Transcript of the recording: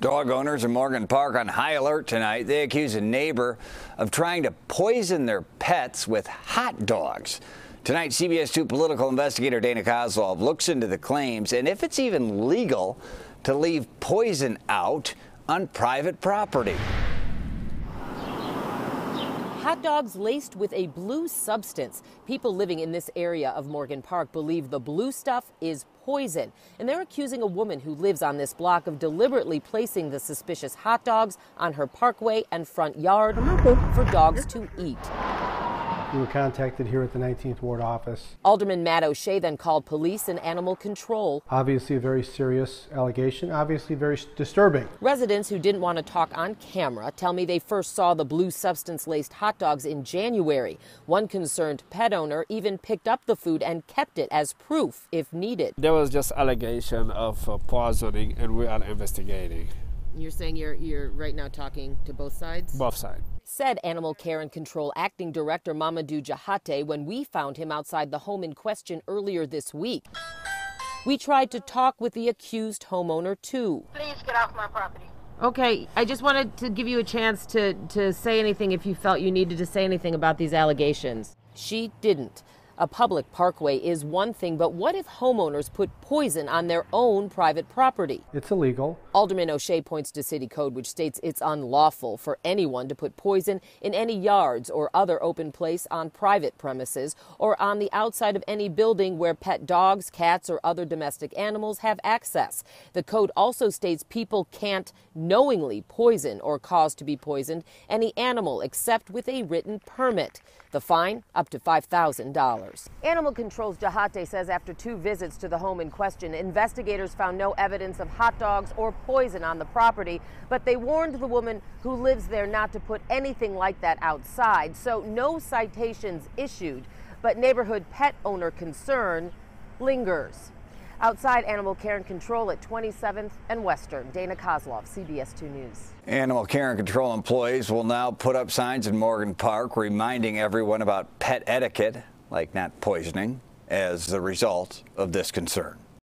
Dog owners in Morgan Park on high alert tonight. They accuse a neighbor of trying to poison their pets with hot dogs. Tonight, CBS 2 political investigator Dana Kozlov looks into the claims and if it's even legal to leave poison out on private property. Hot dogs laced with a blue substance. People living in this area of Morgan Park believe the blue stuff is poison. And they're accusing a woman who lives on this block of deliberately placing the suspicious hot dogs on her parkway and front yard for dogs to eat. We were contacted here at the 19th Ward office. Alderman Matt O'Shea then called police and animal control. Obviously, a very serious allegation, obviously, very disturbing. Residents who didn't want to talk on camera tell me they first saw the blue substance laced hot dogs in January. One concerned pet owner even picked up the food and kept it as proof if needed. There was just allegation of uh, poisoning, and we are investigating. You're saying you're, you're right now talking to both sides? Both sides said Animal Care and Control Acting Director Mamadou Diakhate when we found him outside the home in question earlier this week. We tried to talk with the accused homeowner too. Please get off my property. Okay, I just wanted to give you a chance to, to say anything if you felt you needed to say anything about these allegations. She didn't. A public parkway is one thing, but what if homeowners put poison on their own private property? It's illegal. Alderman O'Shea points to city code, which states it's unlawful for anyone to put poison in any yards or other open place on private premises or on the outside of any building where pet dogs, cats, or other domestic animals have access. The code also states people can't knowingly poison or cause to be poisoned any animal except with a written permit. The fine, up to $5,000. Animal Control's Diakhate says after two visits to the home in question, investigators found no evidence of hot dogs or poison on the property, but they warned the woman who lives there not to put anything like that outside. So no citations issued, but neighborhood pet owner concern lingers. Outside Animal Care and Control at 27th and Western. Dana Kozlov, CBS 2 News. Animal Care and Control employees will now put up signs in Morgan Park reminding everyone about pet etiquette, like not poisoning, as the result of this concern.